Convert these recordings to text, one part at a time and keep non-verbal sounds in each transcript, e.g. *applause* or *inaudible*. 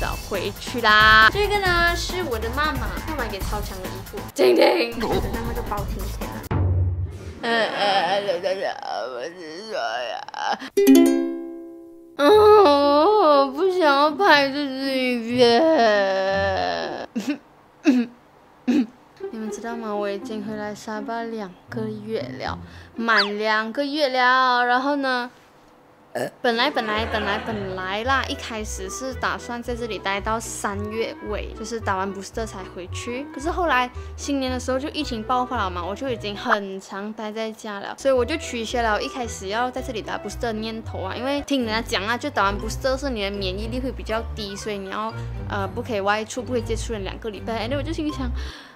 早回去啦。这个呢是我的妈妈要买给超强的衣服，婷婷，等下那个包婷婷啊。呃呃，我是说呀，嗯，我不想要拍这支影片。你们知道吗？我已经回来沙巴两个月了，满两个月了。然后呢？本来本来本来本来啦，一开始是打算在这里待到三月尾，就是打完 booster 才回去。可是后来新年的时候就疫情爆发了嘛，我就已经很常待在家了，所以我就取消了一开始要在这里打 booster 的念头啊。因为听人家讲啊，就打完 booster 是你的免疫力会比较低，所以你要呃不可以外出，不可以接触人两个礼拜。那我就心里想。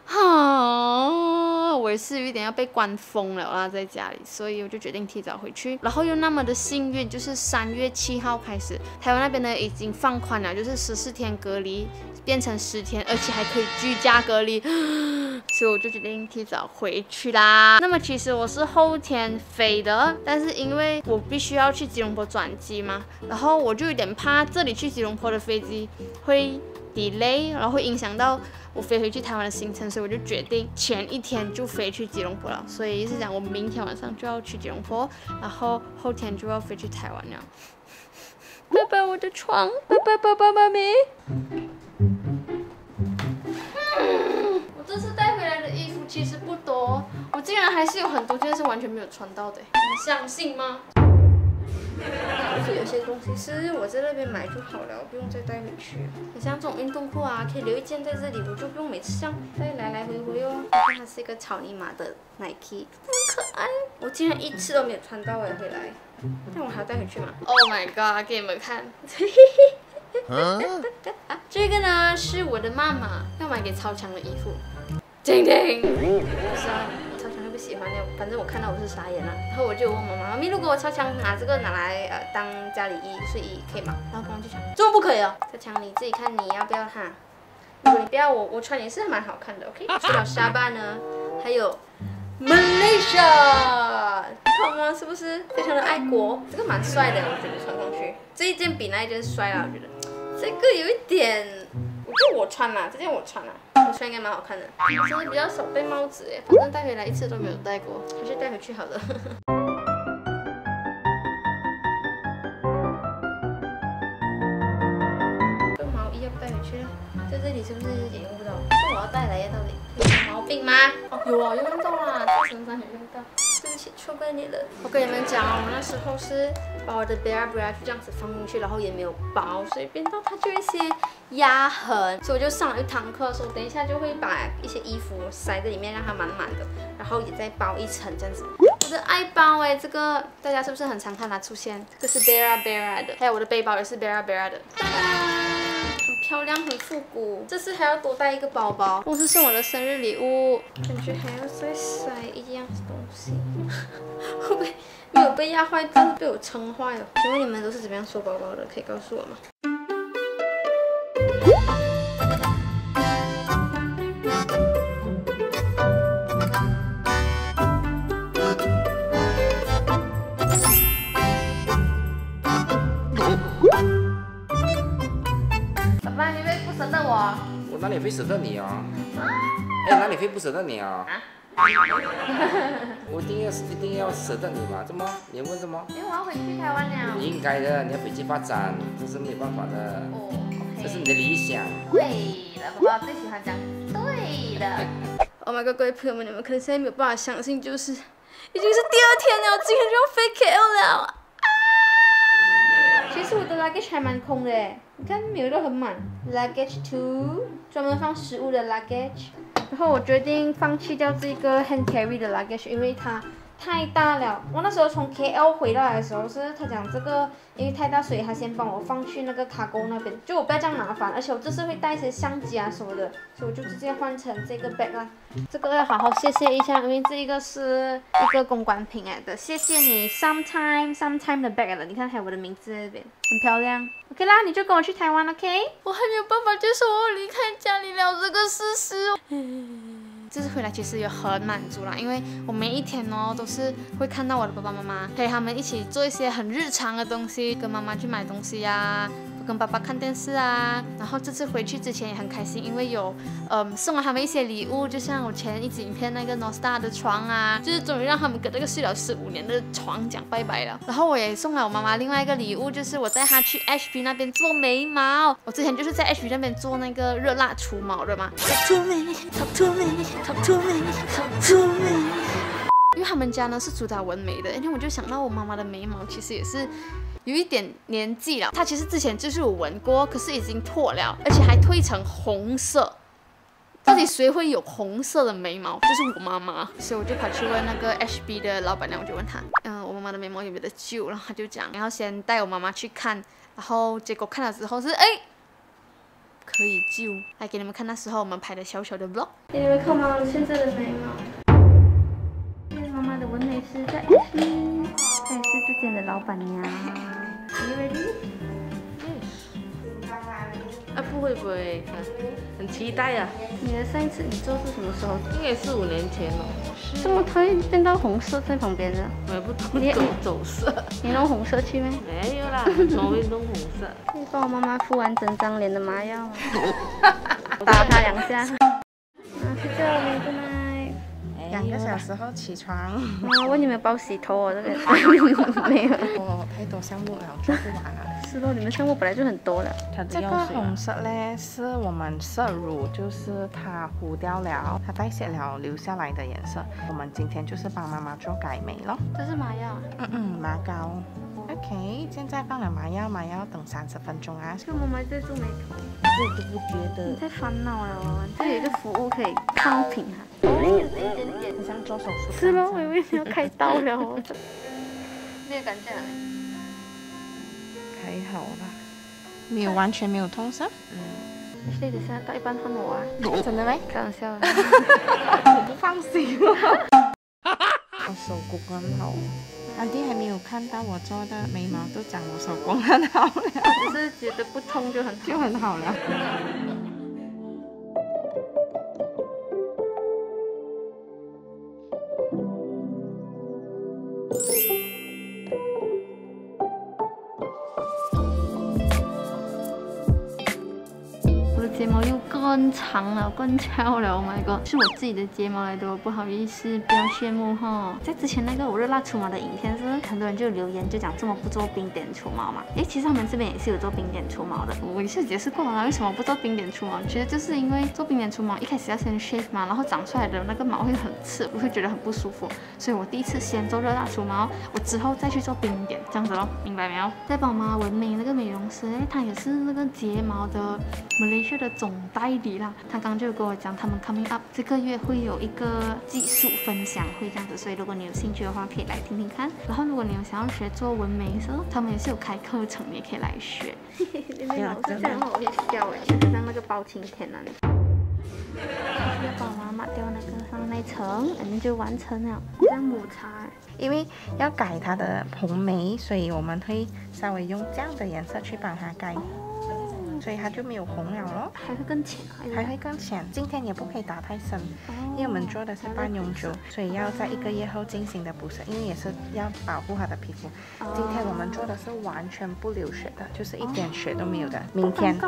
好，*laughs* 我也是有点要被关疯了啦，在家里，所以我就决定提早回去。然后又那么的幸运，就是三月七号开始，台湾那边呢已经放宽了，就是十四天隔离变成十天，而且还可以居家隔离，*gasps* 所以我就决定提早回去啦。那么其实我是后天飞的，但是因为我必须要去吉隆坡转机嘛，然后我就有点怕这里去吉隆坡的飞机会。delay，然后会影响到我飞回去台湾的行程，所以我就决定前一天就飞去吉隆坡了。所以意思讲，我明天晚上就要去吉隆坡，然后后天就要飞去台湾了。拜拜我的床，拜拜爸爸妈咪。我这次带回来的衣服其实不多，我竟然还是有很多件是完全没有穿到的，你相信吗？*laughs* 就有些东西是我在那边买就好了，不用再带回去。你像这种运动裤啊，可以留一件在这里，我就不用每次这样再来来回回哦。它是一个草泥马的 Nike，很可爱。我竟然一次都没有穿到哎，回来，但我还要带回去吗？Oh my god，给你们看。*laughs* 这个呢是我的妈妈要买给超强的衣服，叮叮。喜欢的，反正我看到我是傻眼了，然后我就问妈妈：“妈咪，如果我超强拿这个拿来呃当家里衣睡衣可以吗？”然后妈妈就讲：“这么不可以哦，超强你自己看你要不要哈？如果你不要，我我穿也是蛮好看的，OK。*laughs* 除了沙巴呢，还有 Malaysia，好吗？是不是非常的爱国？这个蛮帅的，我觉得穿上去这一件比那一件帅啊，我觉得这个有一点。就我穿啦，这件我穿啦，我穿应该蛮好看的。真的比较少戴帽子耶，反正带回来一次都没有戴过，还是带回去好了。这 *laughs* 毛衣要不带回去？在这里是不是也用不到？是我要带来呀，到底有毛病吗？哦，有啊，用到啦，在身上有用到。对不起，错怪你了。我跟你们讲哦，我那时候是把我的 Bear Brush 这样子放进去，然后也没有包，所以变到它就一些压痕。所以我就上了一堂课，说等一下就会把一些衣服塞在里面，让它满满的，然后也再包一层这样子。我的爱包哎，这个大家是不是很常看它出现？这个是 Bear Bear 的，还有我的背包也是 Bear Bear 的。漂亮，很复古。这次还要多带一个包包，公司送我的生日礼物，感觉还要再塞一样东西。*laughs* 会不会没有被压坏，但是被我撑坏了？请问你们都是怎么样收包包的？可以告诉我吗？哪里会舍得你啊？哎，哪里会不舍得你啊？*laughs* 我一定要一定要舍得你嘛？怎么？你问什么？因为我要回去台湾了。应该的，你要回去发展，这是没有办法的。哦，OK。这是你的理想。对了，宝宝最喜欢讲对的。*laughs* Oh my god，各位朋友们，你们可能现在没有办法相信，就是已经是第二天了，今天就要飞 KL 了。Luggage 还蛮空的，你看没有都很满。luggage two，专门放食物的 luggage。然后我决定放弃掉这个 hand carry 的 luggage，因为它。太大了，我那时候从 KL 回来的时候，是他讲这个因为太大，所以他先帮我放去那个卡沟那边，就我不要这样麻烦，而且我这次会带一些相机啊什么的，所以我就直接换成这个 bag 啦。这个要好好谢谢一下，因为这一个是一个公关品来的，谢谢你，sometime sometime 的 bag 了，你看还有我的名字在这边，很漂亮。OK 啦，你就跟我去台湾，OK？我还没有办法接受我离开家里了这个事实。这次回来其实也很满足啦，因为我每一天哦都是会看到我的爸爸妈妈，陪他们一起做一些很日常的东西，跟妈妈去买东西呀。跟爸爸看电视啊。然后这次回去之前也很开心，因为有嗯送了他们一些礼物，就像我前一集影片那个 Nostar 的床啊，就是终于让他们跟这个睡了十五年的床讲拜拜了。然后我也送了我妈妈另外一个礼物，就是我带她去 HP 那边做眉毛。我之前就是在 HP 那边做那个热蜡除毛的嘛。他们家呢是主打纹眉的，然后我就想到我妈妈的眉毛其实也是有一点年纪了。她其实之前就是有纹过，可是已经破了，而且还褪成红色。到底谁会有红色的眉毛？就是我妈妈。所以我就跑去问那个 HB 的老板娘，我就问她，嗯，我妈妈的眉毛有没有得救？然后她就讲，然后先带我妈妈去看，然后结果看了之后是，哎，可以救。来给你们看那时候我们拍的小小的 vlog。给你们看妈妈现在的眉毛。是在 H，这也是这间的老板娘。你 ready？啊，不会不会，很期待啊。你的上一次你做是什么时候？应该四五年前了。这么会变到红色在旁边的？我也不懂，你走色。你弄红色去吗？没有啦，怎么会弄红色？可以帮我妈妈敷完整张脸的麻药吗？*laughs* 打她两下。啊，睡个小时后起床。*laughs* 我问你们包洗头哦，这边 *laughs* 没有。我太多项目了，做不完了。是咯，你们项目本来就很多了。这个红色嘞，是我们色乳，就是它糊掉了，它代谢了留下来的颜色。我们今天就是帮妈妈做改眉咯。这是麻药。嗯嗯，麻膏。OK，现在放了麻药，麻药等三十分钟啊。就妈妈在做眉头，自己都不觉得。你太烦恼了，这有一个服务可以抗平哈。很像做手术。是吗？我以为你要开刀了。*laughs* 没有感觉。还好吧，没有完全没有痛是？嗯。所以等下到一半换我啊？真的没？开玩笑。*laughs* 我不放心。*laughs* 我手骨很好。阿弟还没有看到我做的眉毛，都讲我手工很好了。*laughs* 只是觉得不痛就很就很好了。长了，更翘了。Oh my god，是我自己的睫毛来的，不好意思，不要羡慕哈。在之前那个我热辣除毛的影片，是很多人就留言就讲这么不做冰点除毛嘛？哎，其实他们这边也是有做冰点除毛的。我也是解释过了，为什么不做冰点除毛？其实就是因为做冰点除毛一开始要先 shave 嘛，然后长出来的那个毛会很刺，我会觉得很不舒服。所以我第一次先做热辣除毛，我之后再去做冰点，这样子咯，明白没有？在宝妈纹眉那个美容师，哎，他也是那个睫毛的 Malaysia 的。总代理啦，他刚刚就跟我讲，他们 coming up 这个月会有一个技术分享会这样子，所以如果你有兴趣的话，可以来听听看。然后如果你有想要学做纹眉的时候，他们也是有开课程，你也可以来学。你们老师这样我会笑哎，就像那个包青天那里。要帮妈妈掉那个上那层，我们就完成了。像抹茶，因为要改它的红眉，所以我们会稍微用这样的颜色去帮它改。所以它就没有红了咯，还会更浅，还会更浅。今天也不可以打太深，因为我们做的是半永久，所以要在一个月后进行的补色，因为也是要保护它的皮肤。今天我们做的是完全不流血的，就是一点血都没有的。明天，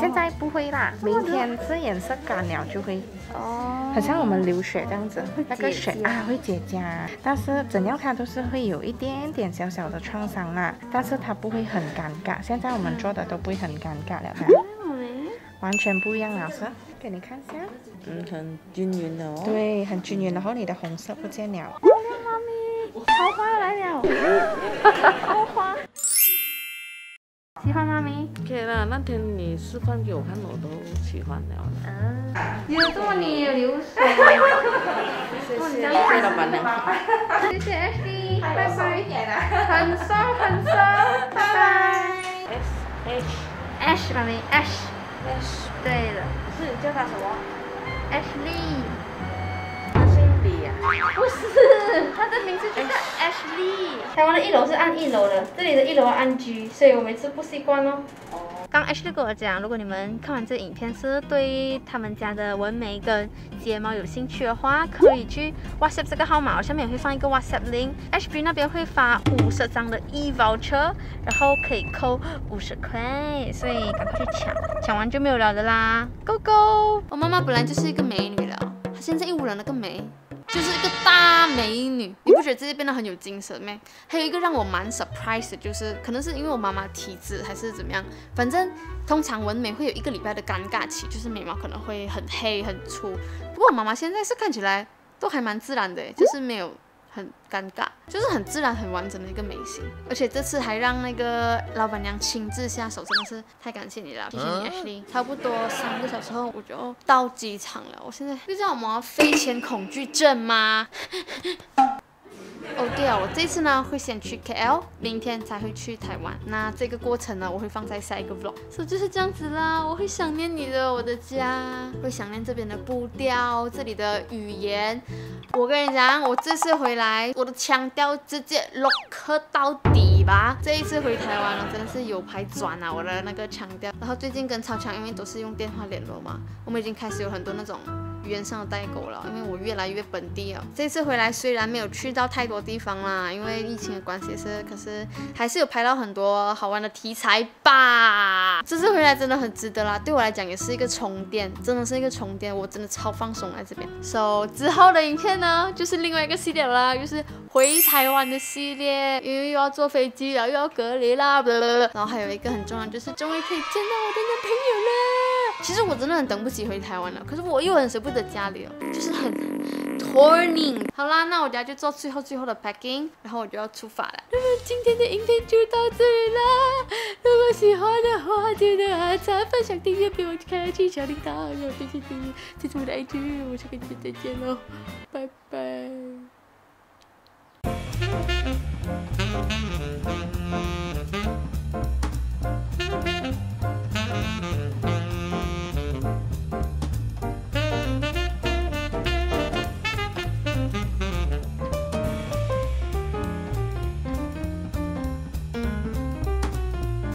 现在不会啦，明天是颜色干了就会，哦，很像我们流血这样子，那个血啊会结痂，但是怎样它都是会有一点点小小的创伤啦，但是它不会很尴尬。现在我们做的都不会很尴尬。完全不一样，老师，给你看一下，嗯，很均匀的哦。对，很均匀，然后你的红色不见了。妈咪，桃花来了，桃花。喜欢妈咪。可以了，那天你示范给我看，我都喜欢了。嗯。有这么你流水。谢谢，谢谢老板娘。谢谢 Ashley，拜拜。很瘦，很瘦，拜拜。S H。Ash 妈咪，Ash，Ash，对的，是你叫他什么？Ashley。不是，他的名字就叫 Ashley。台湾的一楼是按一楼的，这里的一楼按 G，所以我每次不习惯哦。刚 Ashley 跟我讲，如果你们看完这影片是对他们家的纹眉跟睫毛有兴趣的话，可以去 WhatsApp 这个号码，我下面也会放一个 WhatsApp link，Ashley 那边会发五十张的 e voucher，然后可以扣五十块，所以赶快去抢，抢完就没有了的啦，Go Go！我妈妈本来就是一个美女了，她现在又染了个眉。就是一个大美女，你不觉得自己变得很有精神咩？还有一个让我蛮 surprise 的，就是可能是因为我妈妈体质还是怎么样，反正通常纹眉会有一个礼拜的尴尬期，就是眉毛可能会很黑很粗。不过我妈妈现在是看起来都还蛮自然的，就是没有。很尴尬，就是很自然、很完整的一个眉形，而且这次还让那个老板娘亲自下手，真的是太感谢你了，谢谢你，Ashley。差不多三个小时后我就到机场了，我现在知道我们飞前恐惧症吗？*laughs* 哦对啊，我这次呢会先去 KL，明天才会去台湾。那这个过程呢，我会放在下一个 vlog。所以就是这样子啦，我会想念你的，我的家，会想念这边的步调，这里的语言。我跟你讲，我这次回来，我的腔调直接 lock 到底吧。这一次回台湾了，真的是有排转啊，我的那个腔调。然后最近跟超强，因为都是用电话联络嘛，我们已经开始有很多那种。语言上的代沟了，因为我越来越本地了。这次回来虽然没有去到太多地方啦，因为疫情的关系是，可是还是有拍到很多好玩的题材吧。这次回来真的很值得啦，对我来讲也是一个充电，真的是一个充电，我真的超放松来这边。So 之后的影片呢，就是另外一个系列啦，就是回台湾的系列，因为又要坐飞机了，又要隔离啦，然后还有一个很重要，就是终于可以见到我的男朋友了。其实我真的很等不及回台湾了，可是我又很舍不得家里哦，就是很 torning。好啦，那我等下就做最后最后的 packing，然后我就要出发了。那么今天的影片就到这里啦，如果喜欢的话，记得按赞、分享、订阅，并我开启小铃铛，然后谢谢订阅，记住我的 IG，我下个影片再见喽，拜拜。